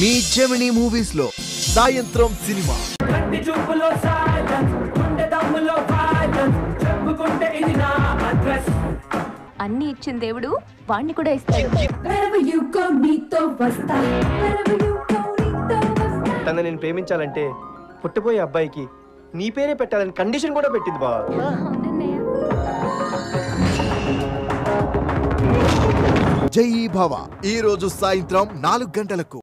మీ Gemini మూవీస్లో సాయంత్రం cinema. అన్ని ఇచ్చిన దేవుడు వాణ్ణి కూడా ఇస్తాడు. తన నేను ప్రేమించాలంటే పుట్టబోయే అబ్బాయికి నీ పేరే పెట్టాలని కండిషన్ కూడా పెట్టింది బా జై భవ ఈ రోజు సాయంత్రం నాలుగు గంటలకు